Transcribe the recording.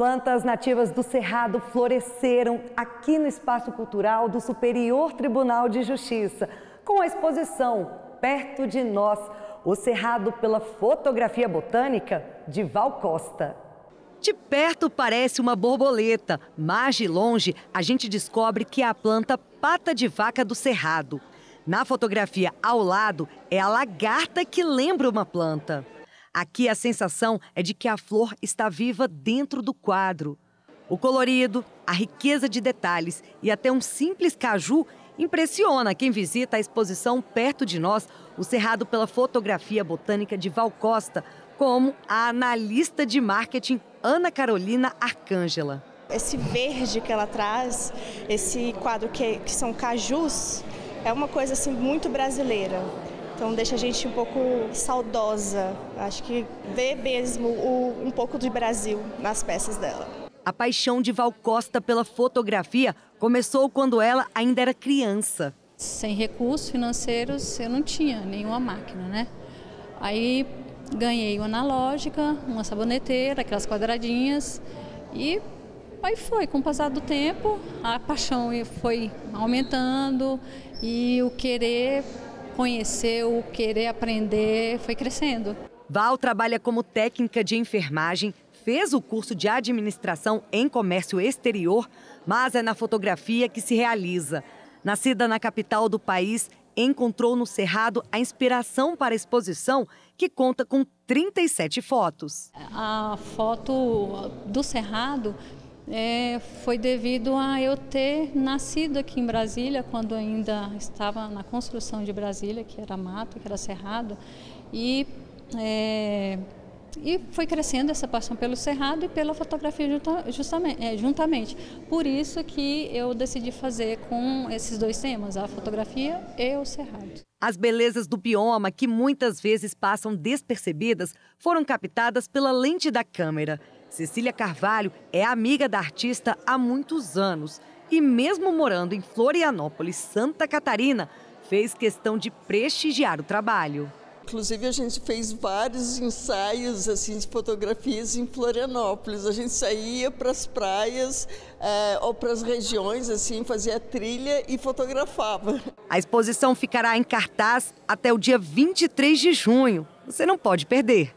Plantas nativas do Cerrado floresceram aqui no Espaço Cultural do Superior Tribunal de Justiça, com a exposição Perto de Nós, o Cerrado pela Fotografia Botânica de Val Costa. De perto parece uma borboleta, mas de longe a gente descobre que é a planta pata de vaca do cerrado. Na fotografia ao lado é a lagarta que lembra uma planta. Aqui a sensação é de que a flor está viva dentro do quadro. O colorido, a riqueza de detalhes e até um simples caju impressiona quem visita a exposição perto de nós, o Cerrado pela Fotografia Botânica de Val Costa, como a analista de marketing Ana Carolina Arcângela. Esse verde que ela traz, esse quadro que, que são cajus, é uma coisa assim muito brasileira. Então deixa a gente um pouco saudosa. Acho que vê mesmo o, um pouco do Brasil nas peças dela. A paixão de Val Costa pela fotografia começou quando ela ainda era criança. Sem recursos financeiros, eu não tinha nenhuma máquina, né? Aí ganhei uma analógica, uma saboneteira, aquelas quadradinhas e aí foi, com o passar do tempo, a paixão foi aumentando e o querer conhecer, o querer aprender foi crescendo. Val trabalha como técnica de enfermagem, fez o curso de administração em comércio exterior, mas é na fotografia que se realiza. Nascida na capital do país, encontrou no Cerrado a inspiração para a exposição, que conta com 37 fotos. A foto do Cerrado é, foi devido a eu ter nascido aqui em Brasília, quando ainda estava na construção de Brasília, que era mato, que era cerrado, e é, e foi crescendo essa paixão pelo cerrado e pela fotografia justamente, é, juntamente. Por isso que eu decidi fazer com esses dois temas, a fotografia e o cerrado. As belezas do bioma, que muitas vezes passam despercebidas, foram captadas pela lente da câmera. Cecília Carvalho é amiga da artista há muitos anos e, mesmo morando em Florianópolis, Santa Catarina, fez questão de prestigiar o trabalho. Inclusive a gente fez vários ensaios assim de fotografias em Florianópolis. A gente saía para as praias é, ou para as regiões assim, fazia trilha e fotografava. A exposição ficará em cartaz até o dia 23 de junho. Você não pode perder.